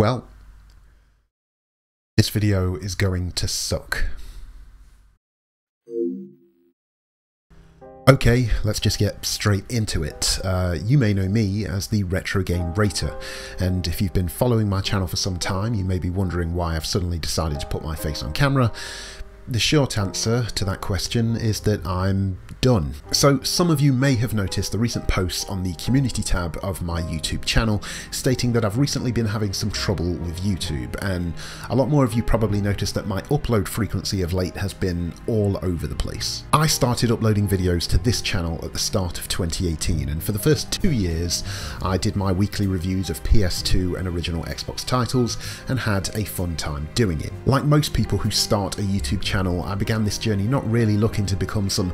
Well, this video is going to suck. Okay, let's just get straight into it. Uh, you may know me as the Retro Game Rater, and if you've been following my channel for some time, you may be wondering why I've suddenly decided to put my face on camera. The short answer to that question is that I'm done. So some of you may have noticed the recent posts on the community tab of my YouTube channel stating that I've recently been having some trouble with YouTube and a lot more of you probably noticed that my upload frequency of late has been all over the place. I started uploading videos to this channel at the start of 2018 and for the first two years I did my weekly reviews of PS2 and original Xbox titles and had a fun time doing it. Like most people who start a YouTube channel I began this journey not really looking to become some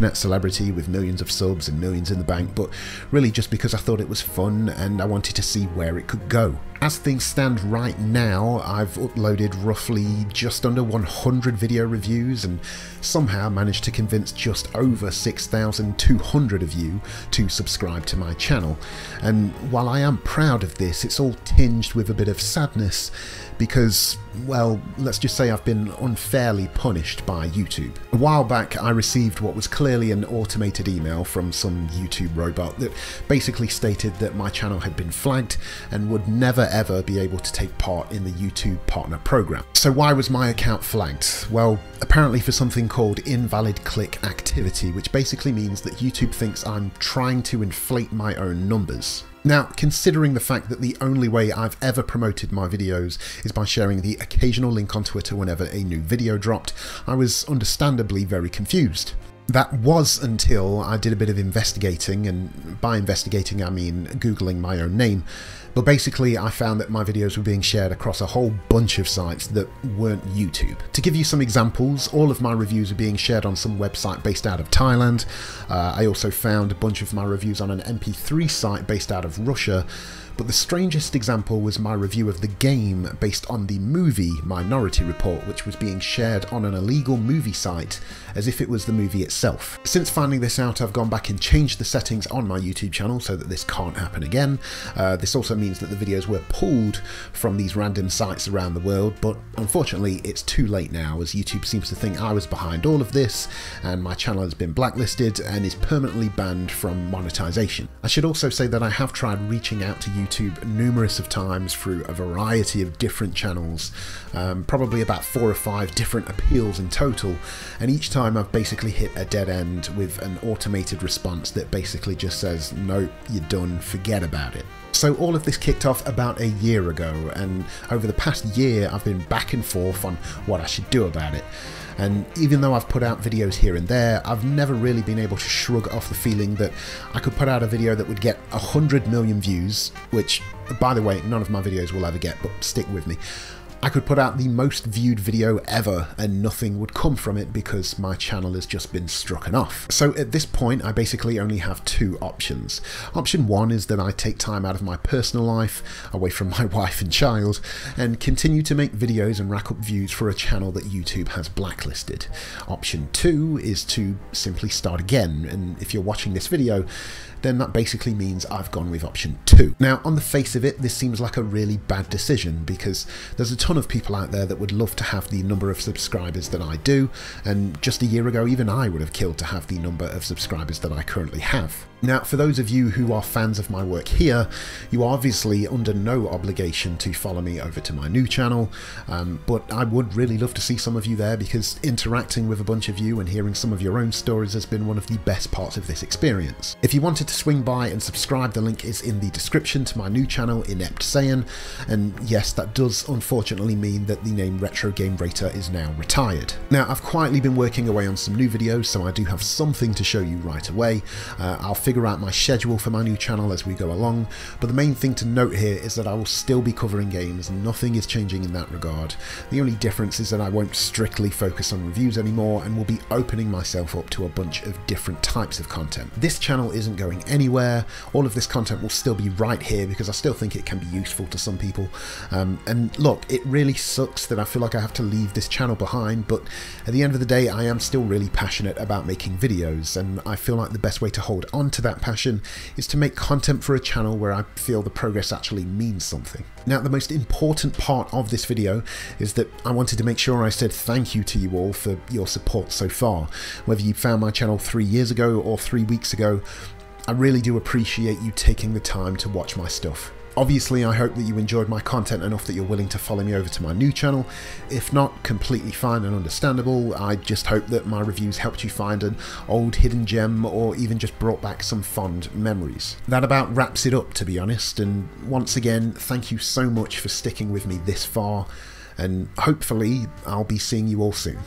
internet celebrity with millions of subs and millions in the bank, but really just because I thought it was fun and I wanted to see where it could go. As things stand right now, I've uploaded roughly just under 100 video reviews and somehow managed to convince just over 6,200 of you to subscribe to my channel. And while I am proud of this, it's all tinged with a bit of sadness because, well, let's just say I've been unfairly punished by YouTube. A while back, I received what was clearly an automated email from some YouTube robot that basically stated that my channel had been flagged and would never ever be able to take part in the YouTube Partner Program. So why was my account flagged? Well, apparently for something called invalid click activity, which basically means that YouTube thinks I'm trying to inflate my own numbers. Now, considering the fact that the only way I've ever promoted my videos is by sharing the occasional link on Twitter whenever a new video dropped, I was understandably very confused. That was until I did a bit of investigating, and by investigating I mean googling my own name. But basically, I found that my videos were being shared across a whole bunch of sites that weren't YouTube. To give you some examples, all of my reviews are being shared on some website based out of Thailand. Uh, I also found a bunch of my reviews on an MP3 site based out of Russia. But the strangest example was my review of the game based on the movie Minority Report, which was being shared on an illegal movie site as if it was the movie itself. Since finding this out, I've gone back and changed the settings on my YouTube channel so that this can't happen again. Uh, this also means that the videos were pulled from these random sites around the world, but unfortunately it's too late now as YouTube seems to think I was behind all of this and my channel has been blacklisted and is permanently banned from monetization. I should also say that I have tried reaching out to YouTube YouTube numerous of times through a variety of different channels, um, probably about four or five different appeals in total, and each time I've basically hit a dead end with an automated response that basically just says, nope, you're done, forget about it. So all of this kicked off about a year ago, and over the past year I've been back and forth on what I should do about it. And even though I've put out videos here and there, I've never really been able to shrug off the feeling that I could put out a video that would get 100 million views, which, by the way, none of my videos will ever get, but stick with me. I could put out the most viewed video ever and nothing would come from it because my channel has just been struck off. So at this point I basically only have two options. Option one is that I take time out of my personal life, away from my wife and child, and continue to make videos and rack up views for a channel that YouTube has blacklisted. Option two is to simply start again, and if you're watching this video, then that basically means I've gone with option two. Now, on the face of it, this seems like a really bad decision because there's a ton of people out there that would love to have the number of subscribers that I do, and just a year ago, even I would have killed to have the number of subscribers that I currently have. Now, for those of you who are fans of my work here, you are obviously under no obligation to follow me over to my new channel, um, but I would really love to see some of you there because interacting with a bunch of you and hearing some of your own stories has been one of the best parts of this experience. If you wanted to swing by and subscribe, the link is in the description to my new channel, Inept Saiyan, and yes, that does unfortunately mean that the name Retro Game Rater is now retired. Now, I've quietly been working away on some new videos, so I do have something to show you right away. Uh, I'll figure out my schedule for my new channel as we go along, but the main thing to note here is that I will still be covering games, nothing is changing in that regard. The only difference is that I won't strictly focus on reviews anymore and will be opening myself up to a bunch of different types of content. This channel isn't going anywhere, all of this content will still be right here because I still think it can be useful to some people. Um, and look, it really sucks that I feel like I have to leave this channel behind, but at the end of the day, I am still really passionate about making videos, and I feel like the best way to hold on to that passion is to make content for a channel where I feel the progress actually means something. Now, the most important part of this video is that I wanted to make sure I said thank you to you all for your support so far. Whether you found my channel three years ago or three weeks ago, I really do appreciate you taking the time to watch my stuff. Obviously, I hope that you enjoyed my content enough that you're willing to follow me over to my new channel. If not, completely fine and understandable. I just hope that my reviews helped you find an old hidden gem or even just brought back some fond memories. That about wraps it up, to be honest. And once again, thank you so much for sticking with me this far. And hopefully, I'll be seeing you all soon.